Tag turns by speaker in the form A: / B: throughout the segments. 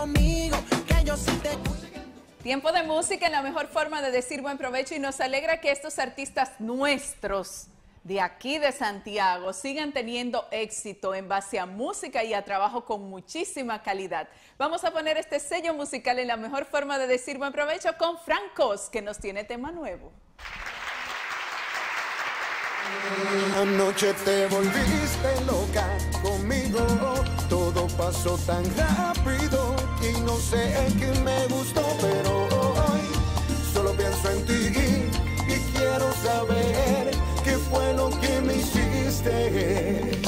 A: conmigo, que yo sí te
B: Tiempo de música en la mejor forma de decir buen provecho y nos alegra que estos artistas nuestros de aquí de Santiago sigan teniendo éxito en base a música y a trabajo con muchísima calidad. Vamos a poner este sello musical en la mejor forma de decir buen provecho con Francos, que nos tiene tema nuevo.
C: Anoche te volviste loca conmigo, todo pasó tan rápido y no sé qué me gustó, pero hoy solo pienso en ti y quiero saber qué fue lo que me hiciste.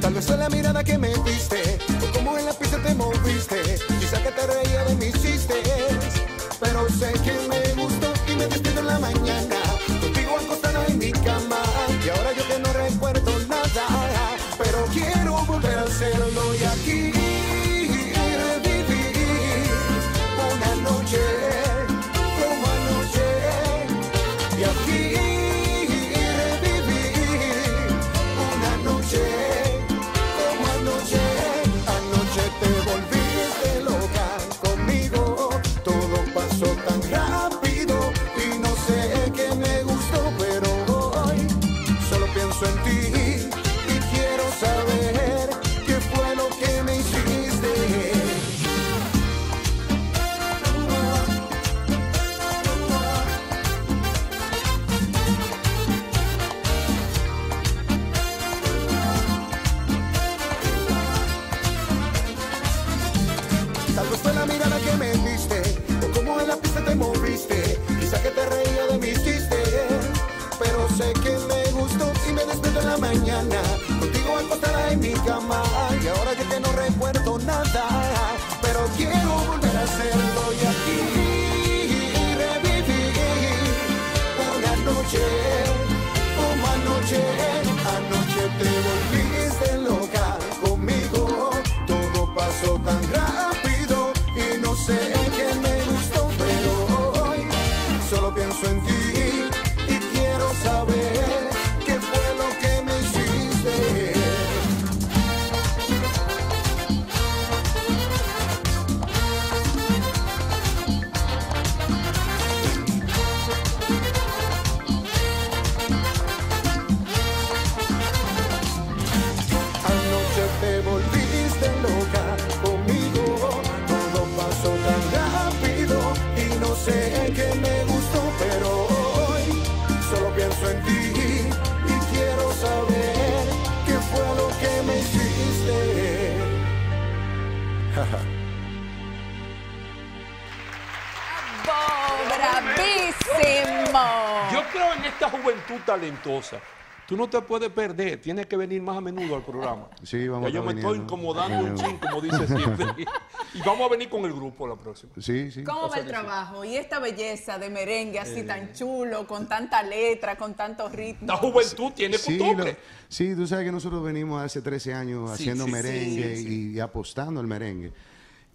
C: Tal vez fue la mirada que me diste, o como en la pista te moviste, quizá que te reía de mis hacerlo y aquí mañana, contigo acostada en mi cama, y ahora yo que no recuerdo nada,
D: Yo creo en esta juventud talentosa. Tú no te puedes perder, tienes que venir más a menudo al programa.
E: Sí, vamos
D: Ya
E: a
D: yo me estoy incomodando un chin, como dice siempre. y vamos a venir con el grupo la próxima.
E: Sí, sí.
B: ¿Cómo va el trabajo? Y esta belleza de merengue así tan chulo, con tanta letra, con tanto ritmo.
D: La juventud tiene
E: Sí,
D: costumbre.
E: lo- sí, tú sabes que nosotros venimos hace 13 años
D: Sí,
E: haciendo
D: sí,
E: merengue
D: sí, sí.
E: Y, apostando al merengue.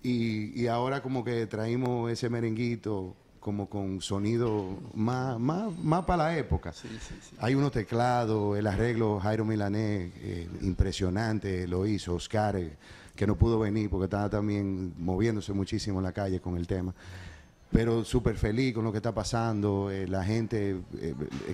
E: Y, y ahora como que traímos ese merenguito como con sonido más, más, más para la época. Hay unos teclados, el arreglo Jairo Milanés, eh, impresionante, lo hizo Oscar, eh, que no pudo venir porque estaba también moviéndose muchísimo en la calle con el tema. Pero súper feliz con lo que está pasando, eh, la gente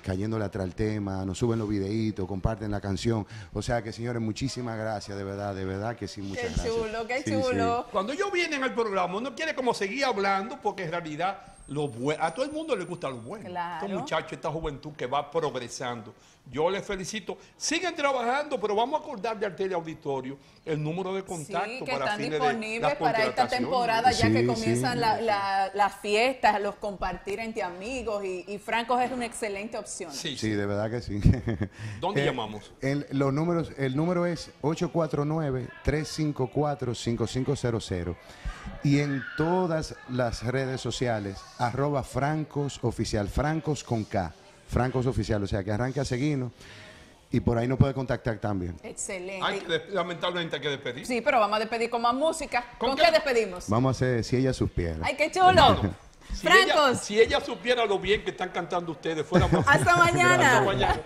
E: cayéndole atrás al tema, nos suben los videitos, comparten la canción. O sea que, señores, muchísimas gracias, de verdad, de verdad que sí, muchas
B: Qué
E: gracias.
B: chulo, qué
E: Sí,
B: chulo.
D: Cuando ellos vienen al programa, uno quiere como seguir hablando porque en realidad lo a todo el mundo le gusta lo bueno.
B: Claro.
D: Estos muchachos, esta juventud que va progresando. Yo les felicito. Siguen trabajando, pero vamos a acordarle al teleauditorio el número de
B: Sí,
D: contacto
B: que
D: para
B: están
D: fines de
B: disponibles
D: las
B: para esta temporada ya
E: Sí,
B: que
E: sí.
B: comienzan la- la- las fiestas, los compartir entre amigos y, y Francos es una excelente opción.
D: Sí,
E: Sí,
D: sí.
E: de verdad que sí.
D: ¿Dónde
E: Eh,
D: llamamos?
E: El, los números, el número es 849-354-5500. Y en todas las redes sociales, arroba Francos Oficial, Francos con K, Francos Oficial, o sea que arranque a seguirnos y por ahí nos puede contactar también.
B: Excelente.
D: Hay que lamentablemente hay que despedir.
B: Sí, pero vamos a despedir con más música.
D: ¿Con
B: ¿Con,
D: qué?
B: qué despedimos?
E: Vamos a hacer si ella supiera.
B: ¡Ay, qué chulo!
D: Si ella,
B: Francos,
D: si ella supiera lo bien que están cantando ustedes, fuera más
B: hasta mañana.
D: Hasta mañana.